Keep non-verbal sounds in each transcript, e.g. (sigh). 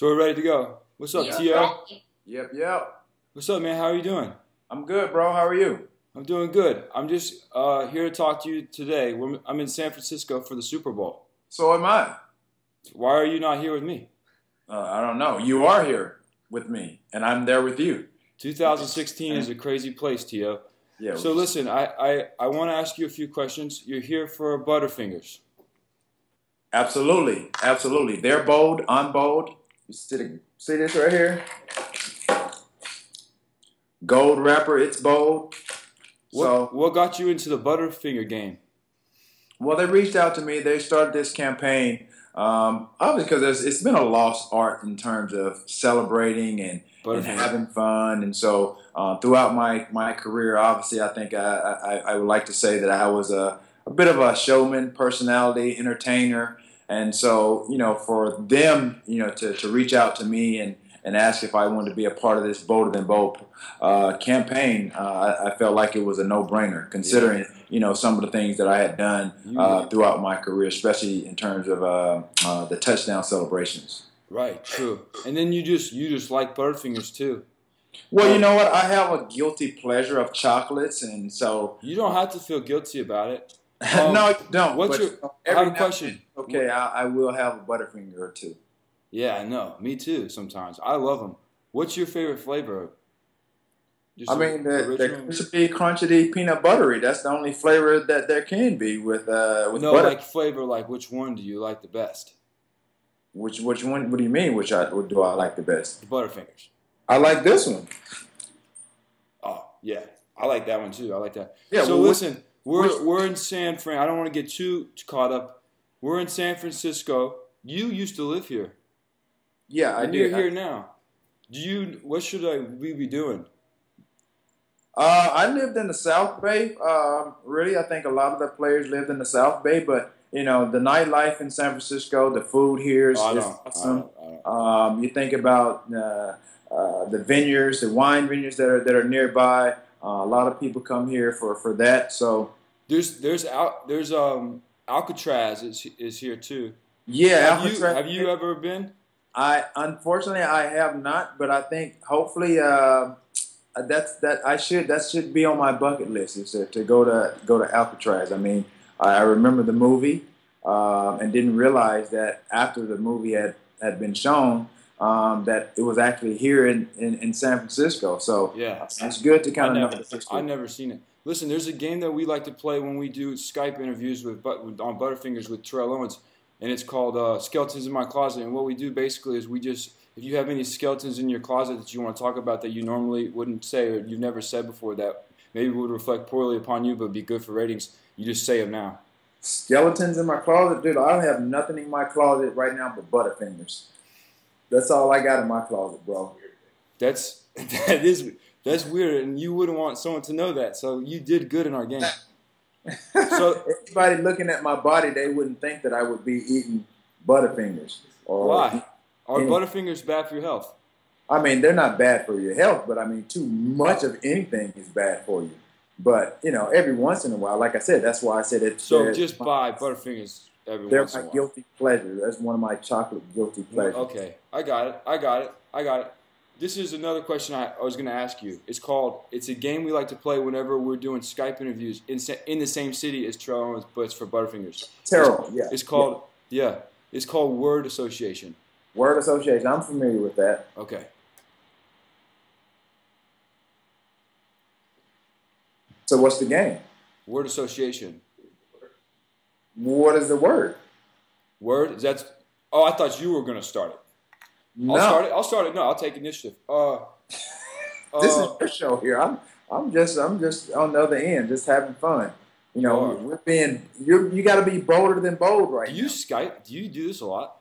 So we're ready to go. What's up, T.O.? Yep, yep. What's up, man? How are you doing? I'm good, bro. How are you? I'm doing good. I'm just uh, here to talk to you today. We're, I'm in San Francisco for the Super Bowl. So am I. Why are you not here with me? Uh, I don't know. You are here with me, and I'm there with you. 2016 is a crazy place, T.O. Yeah. So listen, I, I, I want to ask you a few questions. You're here for Butterfingers. Absolutely, absolutely. They're bold. I'm bold. You see, see this right here? Gold wrapper. It's bold. What, so, what got you into the Butterfinger game? Well, they reached out to me. They started this campaign. Um, obviously, because it's been a lost art in terms of celebrating and, and having fun. And so, uh, throughout my, my career, obviously, I think I, I, I would like to say that I was a, a bit of a showman, personality, entertainer. And so, you know, for them, you know, to, to reach out to me and, and ask if I wanted to be a part of this Bolder Than Bold uh, campaign, uh, I, I, felt like it was a no-brainer, considering, yeah. you know, some of the things that I had done uh, throughout my career, especially in terms of uh, uh, the touchdown celebrations. Right, true. And then you just you just like Butterfingers too. Well, you know what? I have a guilty pleasure of chocolates, and so you don't have to feel guilty about it. Um, no, don't. What's your? I have a question. Okay, I, I, will have a Butterfinger or two. Yeah, I know. Me too. Sometimes I love them. What's your favorite flavor? Just I mean, the, the crispy, crunchy, peanut buttery. That's the only flavor that there can be with uh with no, butter. like flavor. Like which one do you like the best? Which which one? What do you mean? Which I what do I like the best? The Butterfingers. I like this one. Oh yeah, I like that one too. I like that. Yeah. So well, listen. We're we're in San Fran. I don't want to get too caught up. We're in San Francisco. You used to live here. Yeah, I and do. You're here now. Do you? What should I we be doing? Uh, I lived in the South Bay. Uh, really, I think a lot of the players lived in the South Bay, but you know, the nightlife in San Francisco, the food here is oh, just awesome. Um, you think about uh, uh, the vineyards, the wine vineyards that are that are nearby. Uh, a lot of people come here for, for that. So there's there's out there's um Alcatraz is is here too. Yeah, have Alcatraz. you have you ever been? I unfortunately I have not, but I think hopefully uh, that's that I should that should be on my bucket list is to, to go to go to Alcatraz. I mean, I, I remember the movie uh, and didn't realize that after the movie had had been shown um, that it was actually here in, in, in, San Francisco. So yeah, it's good to kind I of never, know. I've never seen it. Listen, there's a game that we like to play when we do Skype interviews with, with on Butterfingers with Terrell Owens, and it's called uh, Skeletons in My Closet. And what we do basically is we just, if you have any skeletons in your closet that you want to talk about that you normally wouldn't say or you've never said before that maybe would reflect poorly upon you but be good for ratings, you just say them now. Skeletons in my closet, dude. I don't have nothing in my closet right now but Butterfingers. That's all I got in my closet, bro. That's (laughs) that is that's weird, and you wouldn't want someone to know that. So you did good in our game. (laughs) so anybody looking at my body, they wouldn't think that I would be eating Butterfingers. Or Why? Are Butterfingers bad for your health? I mean, they're not bad for your health, but I mean, too much of anything is bad for you. But you know, every once in a while, like I said, that's why I said it. So just buy Butterfingers every They're my guilty pleasure. That's one of my chocolate guilty pleasures. Okay, I got it. I got it. I got it. This is another question I, I was going to ask you. It's called. It's a game we like to play whenever we're doing Skype interviews in in the same city as Terrell but it's for Butterfingers. Terrell, it's, yeah. It's called yeah. yeah. It's called word association. Word association. I'm familiar with that. Okay. So what's the game? Word association. What is the word? Word? That's. Oh, I thought you were going to start it. No. I'll start it. I'll start it. No, I'll take initiative. Uh, (laughs) this uh, is your show here. I'm I'm just I'm just on the other end, just having fun. You know, we're being you you got to be bolder than bold right Do you now. Skype? Do you do this a lot?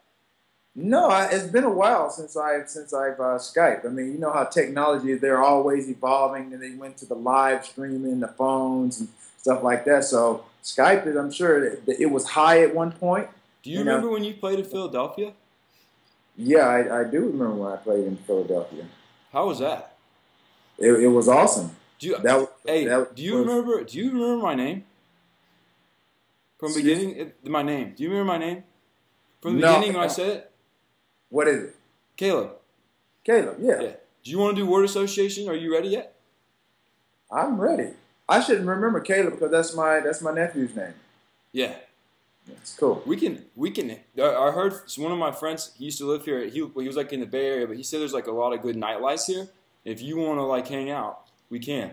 No, I, it's been a while since I since I've uh, Skyped. I mean, you know how technology they're always evolving, and they went to the live streaming, the phones, and stuff like that. So Skype is, I'm sure it, it was high at one point. Do you, you remember know? when you played in Philadelphia? Yeah, I, I, do remember when I played in Philadelphia. How was that? It, it was awesome. Do you, that, hey, that do you was, remember? Do you remember my name? From the beginning, it, my name. Do you remember my name? From the no, beginning when I said it. What is it? Caleb. Caleb, yeah. Yeah. Do you want to do word association? Are you ready yet? I'm ready. I shouldn't remember Caleb because that's my that's my nephew's name. Yeah. It's cool. We can we can. I heard one of my friends. He used to live here. He he was like in the Bay Area, but he said there's like a lot of good nightlights here. If you want to like hang out, we can.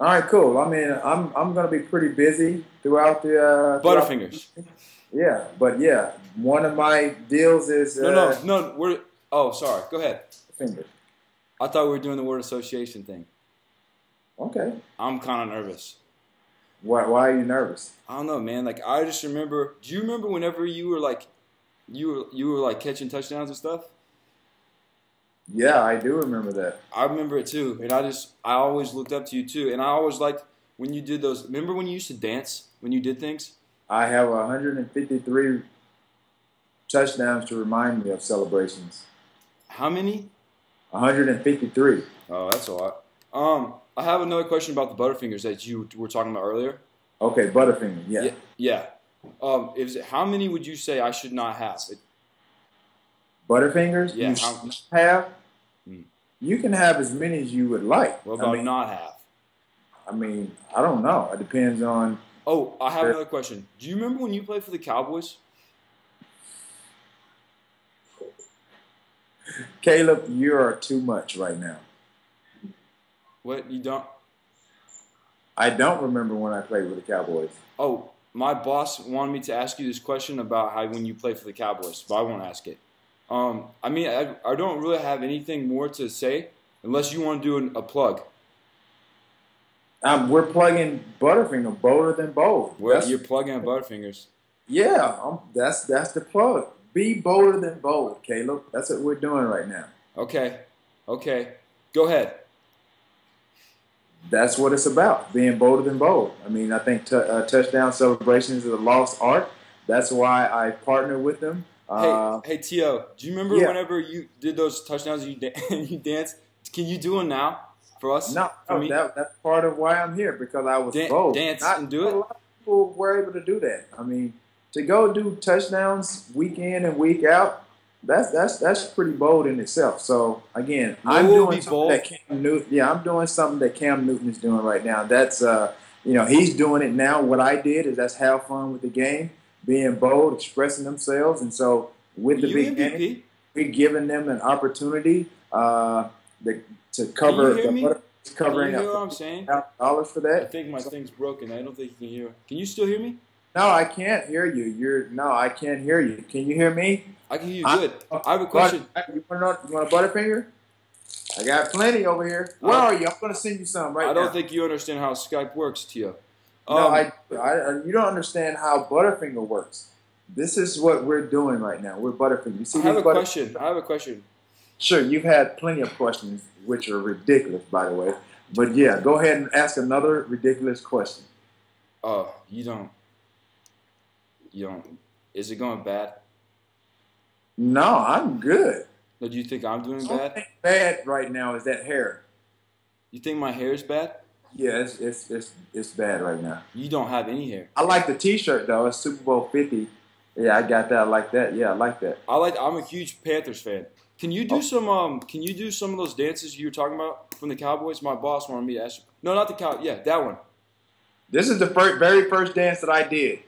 All right, cool. I mean, I'm I'm gonna be pretty busy throughout the uh, throughout Butterfingers. Yeah, but yeah, one of my deals is uh, No, no, no. We're oh, sorry. Go ahead. finger. I thought we were doing the word association thing. Okay. I'm kind of nervous. Why why are you nervous? I don't know, man. Like I just remember. Do you remember whenever you were like, you were you were like catching touchdowns and stuff? Yeah, I do remember that. I remember it too, and I just I always looked up to you too, and I always liked when you did those. Remember when you used to dance when you did things? I have 153 touchdowns to remind me of celebrations. How many? 153. Oh, that's a lot. Um, I have another question about the Butterfingers that you were talking about earlier. Okay, Butterfinger. Yeah. Yeah. yeah. Um, is it, how many would you say I should not have? It, Butterfingers. Yeah, You how- have. Hmm. You can have as many as you would like. what about I mean, not have? I mean, I don't know. It depends on. Oh, I have another question. Do you remember when you played for the Cowboys? Caleb, you are too much right now. What you don't? I don't remember when I played with the Cowboys. Oh, my boss wanted me to ask you this question about how when you play for the Cowboys, but I won't ask it. Um, I mean, I, I don't really have anything more to say unless you want to do an, a plug. Um, we're plugging Butterfinger bolder than bold. That's- you're plugging Butterfingers. yeah, um, that's that's the plug. Be bolder than bold, Caleb. That's what we're doing right now. Okay, okay, go ahead. That's what it's about, being bolder than bold. I mean, I think t- uh, touchdown celebrations is a lost art. That's why I partner with them. Uh, hey, hey, T.O., do you remember yeah. whenever you did those touchdowns and you da- (laughs) and you danced? Can you do them now for us? no, for no, that, that's part of why I'm here because I was Dan- bold. dance Not- and do it? A lot of people were able to do that. I mean, to go do touchdowns week in and week out, that's that's that's pretty bold in itself. So again, No, I'm doing something bold. that Cam Newton. Yeah, I'm doing something that Cam Newton is doing right now. That's uh, you know, he's doing it now. What I did is that's have fun with the game, being bold, expressing themselves, and so with the you big game, we're giving them an opportunity uh, the, to cover the butter- Can covering you hear what I'm saying? dollars for that. I think my thing's broken. I don't think you can hear. Can you still hear me? No, I can't hear you. You're no, I can't hear you. Can you hear me? I can hear you I- good. I have a question. You want, to know, you want a Butterfinger? I got plenty over here. Where Uh, are you? I'm going to send you some right now. I don't now. think you understand how Skype works, no, Um, I, I, you don't understand how Butterfinger works. This is what we're doing right now. We're Butterfinger. You see I have a question. I have a question. Sure, you've had plenty of questions, which are ridiculous, by the way. But yeah, go ahead and ask another ridiculous question. Oh, you don't. You don't. Is it going bad? No, I'm good. Or do you think I'm doing bad? bad right now is that hair. You think my hair is bad? Yeah, it's, it's, it's, it's bad right now. You don't have any hair. I like the T-shirt though. It's Super Bowl Fifty. Yeah, I got that. I like that. Yeah, I like that. I like. I'm a huge Panthers fan. Can you do some? Um, can you do some of those dances you were talking about from the Cowboys? My boss wanted me to ask. You. No, not the cow. Yeah, that one. This is the first, very first dance that I did.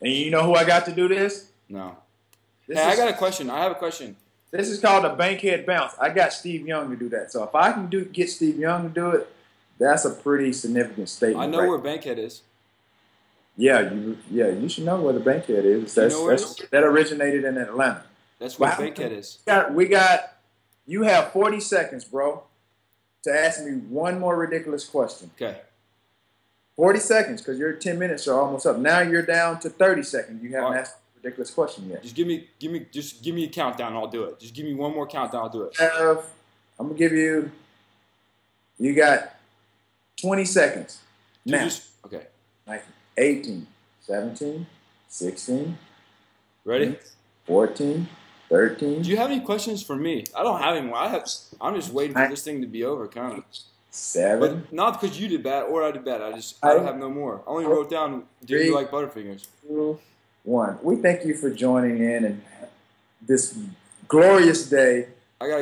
And you know who I got to do this? No. This, hey, I got a question. I have a question. this is called a bankhead bounce. I got Steve Young to do that. So if I can do get Steve Young to do it, that's a pretty significant statement. I know right? where Bankhead is. Yeah, you yeah you should know where the bankhead is. You know where it that's that originated in Atlanta. That's where Wow. Bankhead is. We got, we got you have 40 seconds, bro, to ask me one more ridiculous question. Okay. 40 seconds, because your 10 minutes are almost up. Now you're down to 30 seconds. You haven't right. asked a ridiculous question yet. Just give me, give me, just give me a countdown. I'll do it. Just give me one more countdown. I'll do it. Have, I'm gonna give you. You got 20 seconds. You Now, just- okay. 18, 17, 16, Ready? 14, 13, Do you have any questions for me? I don't have any more. I have. I'm just waiting for this thing to be over, kind of. 7, But not because you did bad or I did bad. I just I don't have no more. I only wrote down. Do you like Butterfingers? two, one. We thank you for joining in and this glorious day. I got